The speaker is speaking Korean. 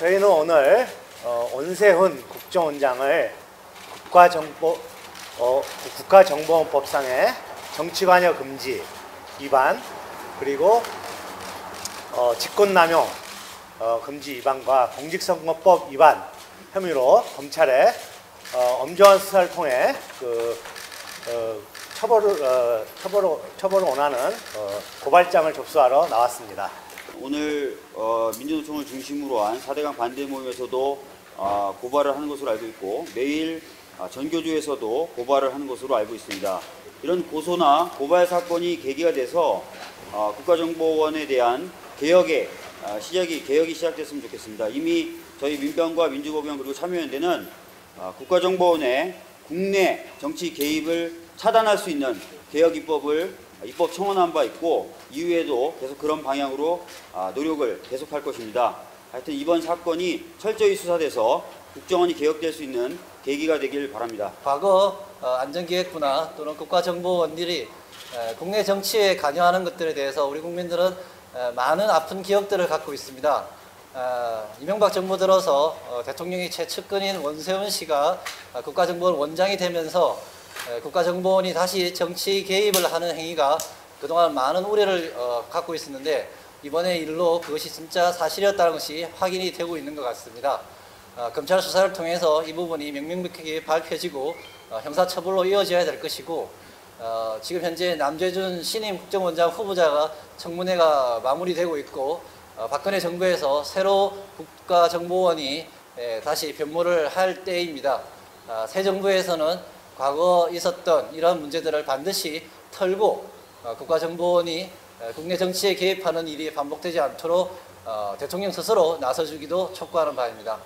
저희는 오늘 어, 온세훈 국정원장을 국가정보 어, 국가정보원법상의 정치관여 금지 위반 그리고 어, 직권남용 어, 금지 위반과 공직선거법 위반 혐의로 검찰에 어, 엄정한 수사를 통해 그 어, 처벌을 어, 처벌을 처벌을 원하는 어, 고발장을 접수하러 나왔습니다. 오늘 어, 민주노총을 중심으로 한 4대강 반대 모임에서도 아, 고발을 하는 것으로 알고 있고 매일 아, 전교조에서도 고발을 하는 것으로 알고 있습니다. 이런 고소나 고발 사건이 계기가 돼서 아, 국가정보원에 대한 개혁의 아, 시작이 개혁이 시작됐으면 좋겠습니다. 이미 저희 민변과 민주법원 그리고 참여연대는 아, 국가정보원의 국내 정치 개입을 차단할 수 있는 개혁 입법을 입법 청원한 바 있고 이후에도 계속 그런 방향으로 아, 노력을 계속할 것입니다. 하여튼 이번 사건이 철저히 수사돼서 국정원이 개혁될 수 있는 계기가 되길 바랍니다. 과거 어, 안전기획부나 또는 국가정보원들이 에, 국내 정치에 관여하는 것들에 대해서 우리 국민들은 에, 많은 아픈 기억들을 갖고 있습니다. 어, 이명박 정부 들어서 어, 대통령이 최측근인 원세훈 씨가 어, 국가정보원 원장이 되면서 에, 국가정보원이 다시 정치 개입을 하는 행위가 그동안 많은 우려를 어, 갖고 있었는데 이번에 일로 그것이 진짜 사실이었다는 것이 확인이 되고 있는 것 같습니다. 어, 검찰 수사를 통해서 이 부분이 명명백하게 밝혀지고 어, 형사처벌로 이어져야 될 것이고 어, 지금 현재 남재준 신임 국정원장 후보자가 청문회가 마무리되고 있고 어, 박근혜 정부에서 새로 국가정보원이 에, 다시 변모를 할 때입니다. 아, 새 정부에서는 과거 있었던 이러한 문제들을 반드시 털고 어, 국가정보원이 에, 국내 정치에 개입하는 일이 반복되지 않도록 어, 대통령 스스로 나서주기도 촉구하는 바입니다.